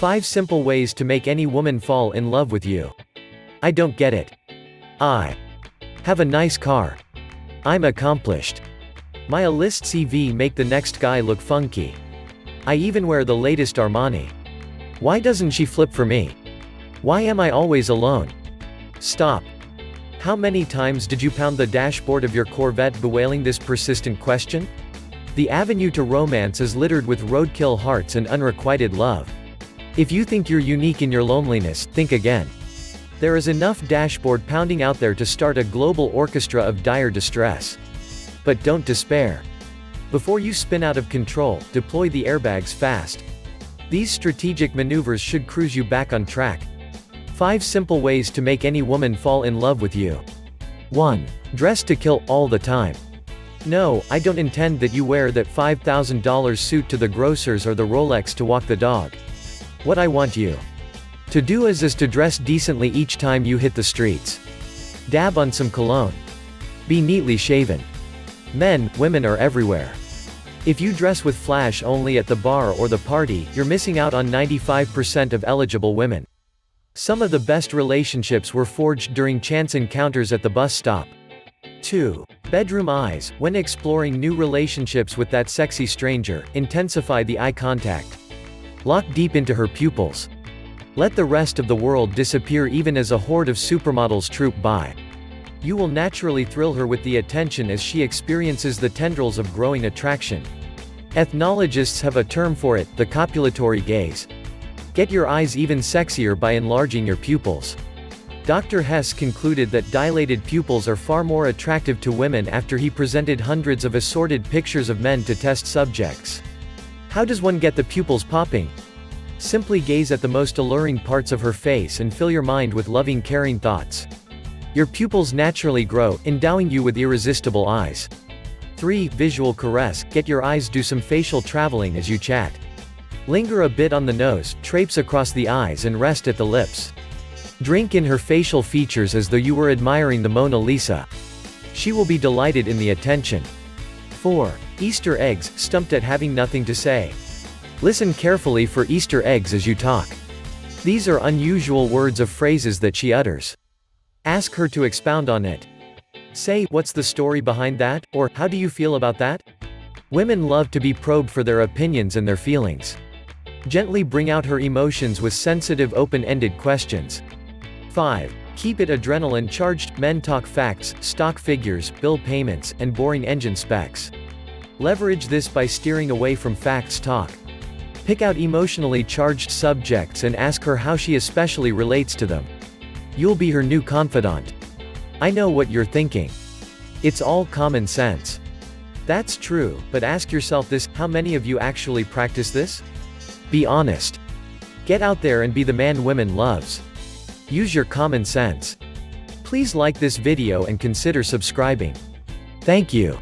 5 simple ways to make any woman fall in love with you. I don't get it. I have a nice car. I'm accomplished. My a list CV make the next guy look funky. I even wear the latest Armani. Why doesn't she flip for me? Why am I always alone? Stop. How many times did you pound the dashboard of your Corvette bewailing this persistent question? The avenue to romance is littered with roadkill hearts and unrequited love. If you think you're unique in your loneliness, think again. There is enough dashboard pounding out there to start a global orchestra of dire distress. But don't despair. Before you spin out of control, deploy the airbags fast. These strategic maneuvers should cruise you back on track. 5 simple ways to make any woman fall in love with you. 1. Dress to kill all the time. No, I don't intend that you wear that $5,000 suit to the grocers or the Rolex to walk the dog. What I want you to do is is to dress decently each time you hit the streets. Dab on some cologne. Be neatly shaven. Men, women are everywhere. If you dress with flash only at the bar or the party, you're missing out on 95% of eligible women. Some of the best relationships were forged during chance encounters at the bus stop. 2. Bedroom eyes. When exploring new relationships with that sexy stranger, intensify the eye contact. Lock deep into her pupils. Let the rest of the world disappear even as a horde of supermodels troop by. You will naturally thrill her with the attention as she experiences the tendrils of growing attraction. Ethnologists have a term for it, the copulatory gaze. Get your eyes even sexier by enlarging your pupils. Dr. Hess concluded that dilated pupils are far more attractive to women after he presented hundreds of assorted pictures of men to test subjects. How does one get the pupils popping? Simply gaze at the most alluring parts of her face and fill your mind with loving caring thoughts. Your pupils naturally grow, endowing you with irresistible eyes. 3. Visual caress, get your eyes do some facial traveling as you chat. Linger a bit on the nose, traipse across the eyes and rest at the lips. Drink in her facial features as though you were admiring the Mona Lisa. She will be delighted in the attention. 4. Easter eggs, stumped at having nothing to say. Listen carefully for Easter eggs as you talk. These are unusual words of phrases that she utters. Ask her to expound on it. Say, what's the story behind that, or, how do you feel about that? Women love to be probed for their opinions and their feelings. Gently bring out her emotions with sensitive open-ended questions. 5. Keep it adrenaline-charged, men talk facts, stock figures, bill payments, and boring engine specs. Leverage this by steering away from facts talk. Pick out emotionally charged subjects and ask her how she especially relates to them. You'll be her new confidant. I know what you're thinking. It's all common sense. That's true, but ask yourself this, how many of you actually practice this? Be honest. Get out there and be the man women loves. Use your common sense. Please like this video and consider subscribing. Thank you.